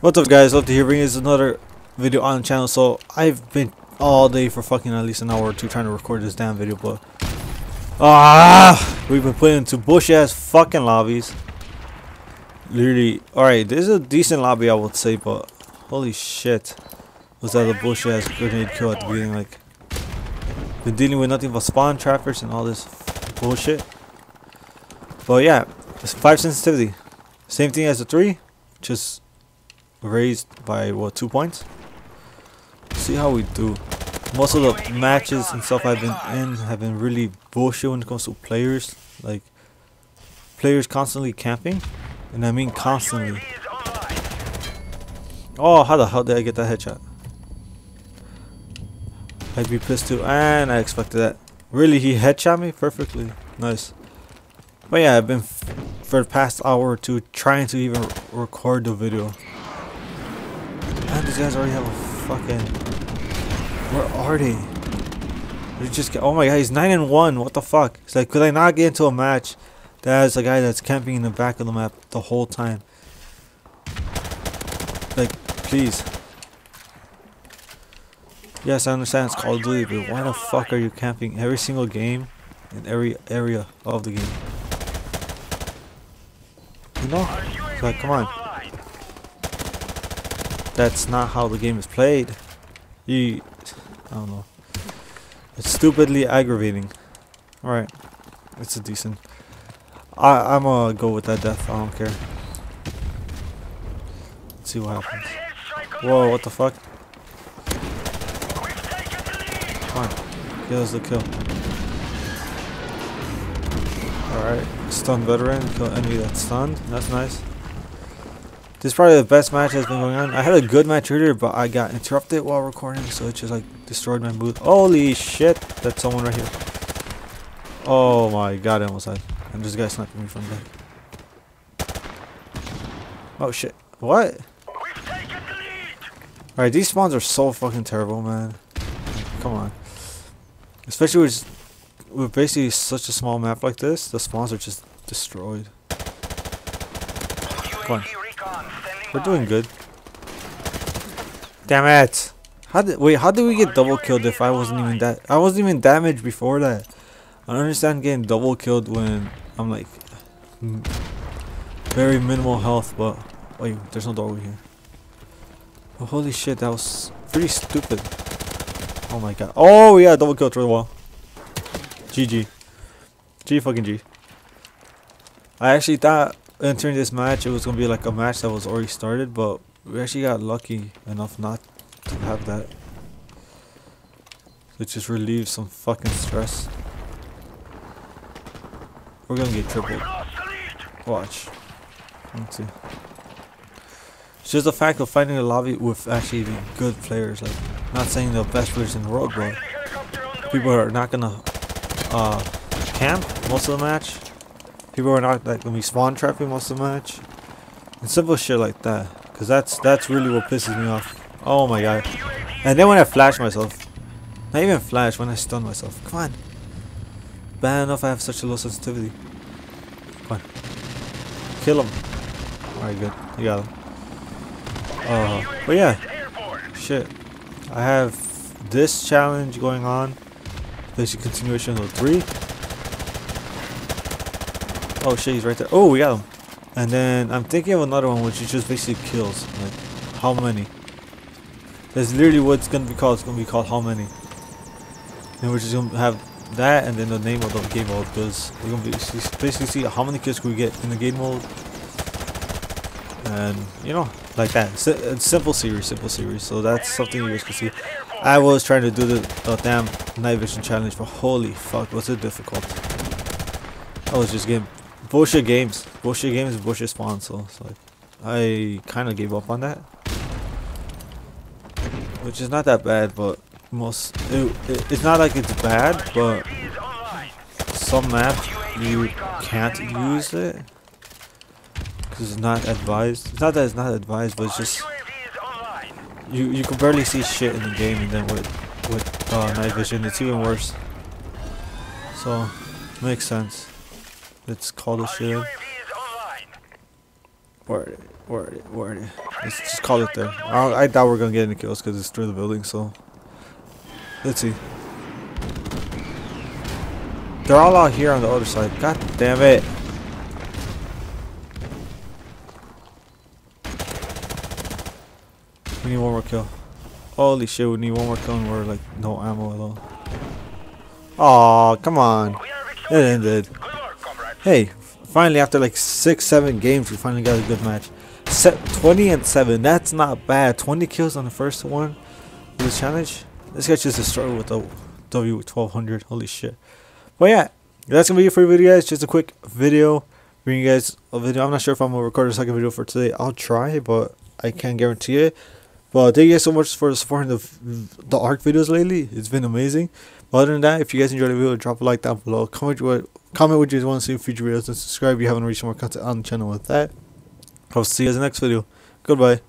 What's up guys, Elote here bringing another video on the channel. So I've been all day for fucking at least an hour or two trying to record this damn video, but ah, we've been put into bush ass fucking lobbies. Literally, alright, this is a decent lobby I would say, but holy shit, was that a bush ass grenade kill at the beginning? Like, been dealing with nothing but spawn trappers and all this bullshit. But yeah, it's five sensitivity, same thing as the three, just raised by what two points? See how we do. Most of the matches and stuff I've been in have been really bullshit when it comes to players. Like players constantly camping and I mean constantly. Oh how the hell did I get that headshot? I'd be pissed too and I expected that. Really he headshot me? Perfectly. Nice. But yeah I've been for the past hour or two trying to even record the video these guys already have a fucking. Where are they? They just. Oh my god, he's nine and one. What the fuck? It's like, could I not get into a match that has a guy that's camping in the back of the map the whole time? Like, please. Yes, I understand it's Call of Duty, but why the fuck are you camping every single game in every area of the game? You know? Like, come on. That's not how the game is played. You, I don't know. It's stupidly aggravating. Alright, it's a decent. I I'm gonna go with that death. I don't care. Let's see what happens. Whoa, what the fuck? Come on, kills the kill. Alright, stun veteran, kill enemy that's stunned. That's nice. This is probably the best match that's been going on. I had a good match earlier, but I got interrupted while recording, so it just like destroyed my mood. Holy shit! That's someone right here. Oh my god, I almost died. And this guy sniping me from back. Oh shit. What? Alright, these spawns are so fucking terrible, man. Come on. Especially with, with basically such a small map like this, the spawns are just destroyed. Come on. We're doing good. Damn it! How did wait? How did we get double killed if I wasn't even that? I wasn't even damaged before that. I don't understand getting double killed when I'm like very minimal health. But wait, there's no door over here. Oh, holy shit! That was pretty stupid. Oh my god! Oh yeah, double kill through the wall. GG. G fucking G. I actually thought entering this match, it was gonna be like a match that was already started, but we actually got lucky enough not to have that. It just relieves some fucking stress. We're gonna get tripled. Watch. Let's see. It's just the fact of finding a lobby with actually good players. Like, not saying the best players in the world, but people are not gonna uh, camp most of the match People are not like gonna be spawn trapping most of the match. And simple shit like that. Cause that's that's really what pisses me off. Oh my god. And then when I flash myself. Not even flash, when I stun myself. Come on. Bad enough I have such a low sensitivity. Come on. Kill him. Alright, good. You got him. Uh, but yeah. Shit. I have this challenge going on. Basic continuation of 3. Oh shit, he's right there. Oh, we got him. And then I'm thinking of another one which is just basically kills. Like, how many? That's literally what it's gonna be called. It's gonna be called how many. And we're just gonna have that and then the name of the game mode because we're gonna basically see how many kills we get in the game mode. And you know, like that. A simple series, simple series. So that's something you guys can see. I was trying to do the, the damn night vision challenge, but holy fuck, was it difficult. I was just getting bullshit games. Bullshit games, bullshit spawn, so like I kinda gave up on that. Which is not that bad, but most it, it, it's not like it's bad, but some maps you can't use it because it's not advised. It's not that it's not advised, but it's just you you can barely see shit in the game, and then with with uh, night vision, it's even worse. So makes sense. Let's call this shit. Where? Where are they? Let's just call it there. I, I doubt we're gonna get any kills because it's through the building. So let's see. They're all out here on the other side. God damn it! We need one more kill. Holy shit! We need one more kill and we're like no ammo at all. Aw, come on. It ended. Hey, finally after like six, seven games, we finally got a good match. Set 20 and 7. That's not bad. 20 kills on the first one this challenge. This guy just destroyed with the W1200. Holy shit. But yeah, that's gonna be it for the video, guys. Just a quick video. Bring you guys a video. I'm not sure if I'm gonna record a second video for today. I'll try, but I can't guarantee it. But thank you guys so much for supporting the the ARK videos lately. It's been amazing. But other than that, if you guys enjoyed the video, drop a like down below. Comment what comment what you want to see in future videos and subscribe if you haven't reached more content on the channel with that. I'll see you guys in the next video. Goodbye.